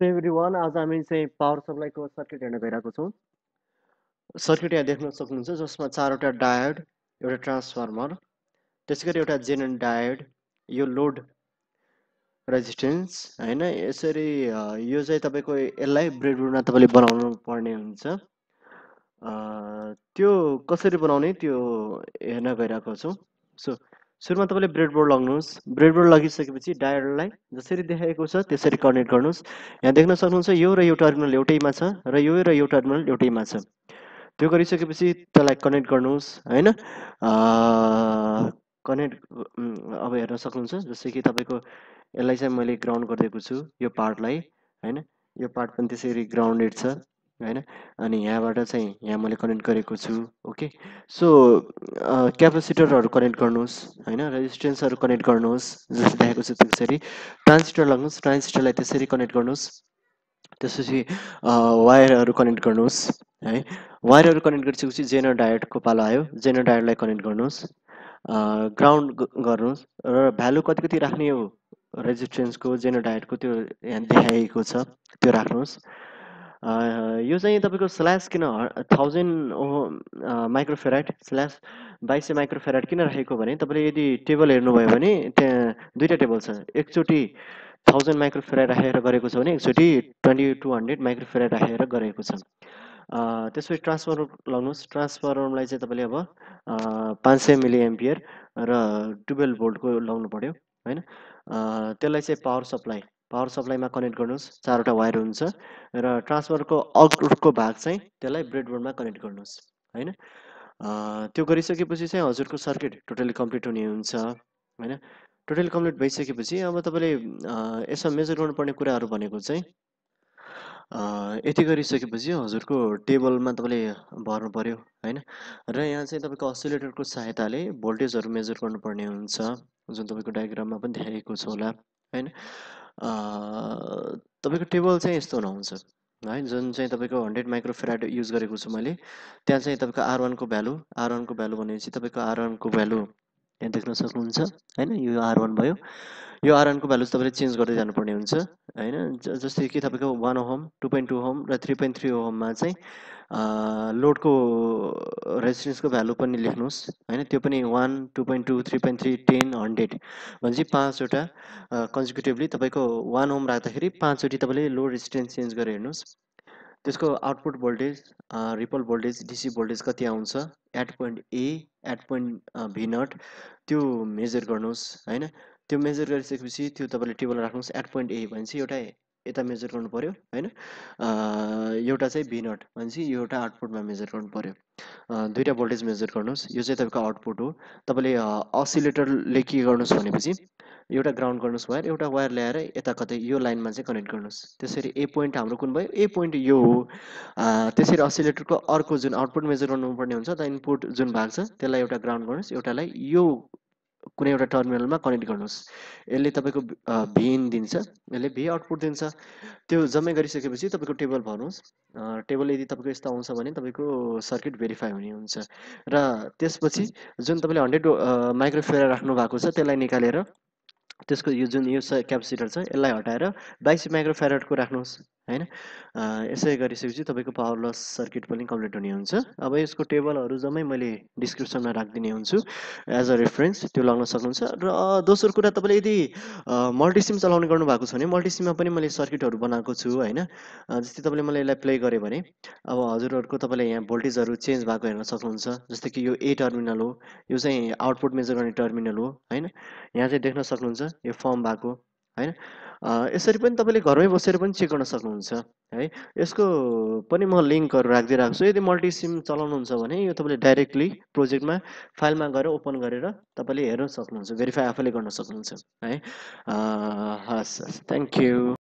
Every one आज हामी चाहिँ पावर सप्लाईको सर्किट हेर्न गइरहेको छौँ सर्किट यहाँ देख्न सक्नुहुन्छ जसमा चारवटा डायोड एउटा ट्रान्सफर्मर त्यसै गरी एउटा जेनन डायोड यो लोड रेजिस्टेन्स होइन यसरी यो चाहिँ तपाईँको यसलाई ब्रेडबोर्डमा तपाईँले बनाउनु पर्ने हुन्छ। त्यो कसरी बनाउने त्यो हेर्न गइरहेको छौँ। सो सुरुमा तपाईँले ब्रेडबोर्ड लग्नुहोस् ब्रेडबोर्ड लगिसकेपछि डायोडलाई जसरी देखाएको छ त्यसरी कनेक्ट गर्नुहोस्। यहाँ देख्न सक्नुहुन्छ यो र यो टर्मिनल एउटैमा छ र यो र यो टर्मिनल एउटैमा छ। त्यो गरिसकेपछि त्यसलाई कनेक्ट गर्नुहोस् होइन? कनेक्ट अब हेर्न सक्नुहुन्छ जस्तै कि तपाईँको यसलाई चाहिँ मैले ग्राउन्ड गरिदिएको छु यो पार्टलाई होइन? यो पार्ट पनि त्यसरी ग्राउन्डेड छ। होइन अनि यहाँबाट चाहिँ यहाँ मैले कनेक्ट गरेको छु ओके सो क्यापेसिटरहरू कनेक्ट गर्नुहोस् होइन? रेजिस्टेन्सहरू कनेक्ट गर्नुहोस् जस्तो देखाएको छ त्यसरी। ट्रान्सिस्टर लाग्नुहोस् ट्रान्सिस्टरलाई त्यसरी कनेक्ट गर्नुहोस्। त्यसपछि वायरहरू कनेक्ट गर्नुहोस् है? वायरहरू कनेक्ट गरिसकेपछि जेनर डायटको पालो आयो। जेनर डायटलाई कनेक्ट गर्नुहोस्। ग्राउन्ड गर्नुहोस्। र भ्यालु कति कति राख्ने हो? रेजिस्टेन्सको जेनर डायटको त्यो यहाँ देखाइएको छ। त्यो राख्नुहोस्। यो चाहिँ तपाईँको स्ल्यास किन थाउजन्ड माइक्रोफेराइट स्ल्यास बाइस सय माइक्रोफेराइट किन राखेको भने तपाईँले यदि टेबल हेर्नुभयो भने त्यहाँ दुईवटा टेबल छ। एकचोटि थाउजन्ड माइक्रोफेराइट राखेर गरेको छ भने एकचोटि ट्वेन्टी टू हन्ड्रेड माइक्रोफेराइट राखेर गरेको छ। त्यसपछि ट्रान्सफर्मर लाउनुहोस् ट्रान्सफर्मरलाई चाहिँ तपाईँले अब पाँच सय मिली एम्पियर र टुवेल्भ भोल्टको लाउनु पऱ्यो होइन? त्यसलाई चाहिँ पावर सप्लाई पावर सप्लाईमा कनेक्ट गर्नुहोस्। चारवटा वायर हुन्छ र ट्रान्सफरको आउटपुटको भाग चाहिँ त्यसलाई ब्रेडबोर्डमा कनेक्ट गर्नुहोस् होइन? त्यो गरिसकेपछि चाहिँ हजुरको सर्किट टोटली कम्प्लिट हुने हुन्छ होइन? टोटली कम्प्लिट भइसकेपछि अब तपाईँले यसमा मेजर गर्नुपर्ने कुराहरू भनेको चाहिँ यति गरिसकेपछि हजुरको टेबलमा तपाईँले भर्नु पऱ्यो होइन? र यहाँ चाहिँ तपाईँको असिलेटरको सहायताले भोल्टेजहरू मेजर गर्नुपर्ने हुन्छ जुन तपाईँको डायग्राममा पनि देखाइएको छ होला होइन? तपाईँको टेबल चाहिँ यस्तो हुनुहुन्छ। है जुन चाहिँ तपाईँको हन्ड्रेड माइक्रोफेराड युज गरेको छु मैले त्यहाँ चाहिँ तपाईँको आर वानको भ्यालु आर वानको भ्यालु भनेपछि तपाईँको आर वानको भ्यालु यहाँ देख्न सक्नुहुन्छ होइन? यो आर वान भयो। यो आर वानको भ्यालु तपाईँले चेन्ज गर्दै जानुपर्ने हुन्छ होइन? जस्तै कि तपाईँको one home two point two home र थ्री पोइन्ट थ्री होममा चाहिँ लोडको रेजिस्टेन्सको भ्यालु पनि लेख्नुहोस्। होइन त्यो पनि one two point two three point three ten hundred. भनेपछि पाँचवटा कन्जिक्युटिभली तपाईँको वान होम राख्दाखेरि पाँचचोटि तपाईँले लोड रेजिस्टेन्स चेन्ज गरेर हेर्नुहोस्। त्यसको output voltage ripple voltage DC voltage कति आउँछ? At point A at point B not. त्यो मेजर गर्नुहोस् होइन। त्यो मेजर गरिसकेपछि त्यो तपाईँले टेबल राख्नुहोस् एट पोइन्ट ए भनेपछि एउटा यता मेजर गर्नु पऱ्यो होइन? एउटा चाहिँ भिनट भनेपछि यो एउटा आउटपुटमा मेजर गर्नु पऱ्यो दुइटा भोल्टेज मेजर गर्नुहोस्। यो चाहिँ तपाईँको आउटपुट हो। तपाईँले असिलेटरले के गर्नुहोस् भनेपछि एउटा ग्राउन्ड गर्नुहोस् वायर एउटा वायर ल्याएर यता कतै यो लाइनमा चाहिँ कनेक्ट गर्नुहोस्। त्यसरी ए पोइन्ट हाम्रो कुन भयो? ए पोइन्ट यो हो। त्यसरी असिलेटरको अर्को जुन आउटपुट मेजर गर्नुपर्ने हुन्छ त इनपुट जुन भाग छ त्यसलाई एउटा ग्राउन्ड गर्नुहोस्। एउटालाई यो कुनै एउटा टर्मिनलमा कनेक्ट गर्नुहोस्। यसले तपाईँको भिइन दिन्छ यसले भी आउटपुट दिन्छ। त्यो जम्मै गरिसकेपछि तपाईँको टेबल भर्नुहोस्। टेबल यदि तपाईँको यस्तो आउँछ भने तपाईँको सर्किट भेरिफाई हुने हुन्छ। र त्यसपछि जुन तपाईँले हन्ड्रेड माइक्रोफेयर राख्नु भएको छ त्यसलाई निकालेर त्यसको यो जुन यो क्यापेसिटर छ यसलाई हटाएर बाइस माइक्रोफेरडको राख्नुहोस् होइन? यसै गरिसकेपछि तपाईँको पावर लस सर्किट पनि कम्प्लिट हुने हुन्छ। अब यसको टेबलहरू जम्मै मैले डिस्क्रिप्सनमा राखिदिने हुन्छु। एज अ रेफरेन्स त्यो लगाउन सक्नुहुन्छ। र दोस्रो कुरा तपाईँले यदि मल्टिसिम चलाउने गर्नुभएको छ भने मल्टिसिममा पनि मैले सर्किटहरू बनाएको छु होइन? जस्तै तपाईँले मलाई यसलाई प्ले गरेँ भने अब हजुरहरूको तपाईँले यहाँ भोल्टेजहरू चेन्ज भएको हेर्न सक्नुहुन्छ। जस्तै कि यो ए टर्मिनल हो यो चाहिँ आउटपुट मेजर गर्ने टर्मिनल हो होइन? यहाँ चाहिँ देख्न सक्नुहुन्छ। यो फर्म भएको होइन? यसरी पनि तपाईँले घरमै बसेर पनि चेक गर्न सक्नुहुन्छ है? यसको पनि म लिङ्कहरू राखिदिइरहेको छु। यदि मल्टिसिम चलाउनुहुन्छ भने यो तपाईँले डाइरेक्टली प्रोजेक्टमा फाइलमा गएर ओपन गरेर तपाईँले हेर्न सक्नुहुन्छ भेरिफाई आफैले गर्न सक्नुहुन्छ है? हस् हस्। Thank you.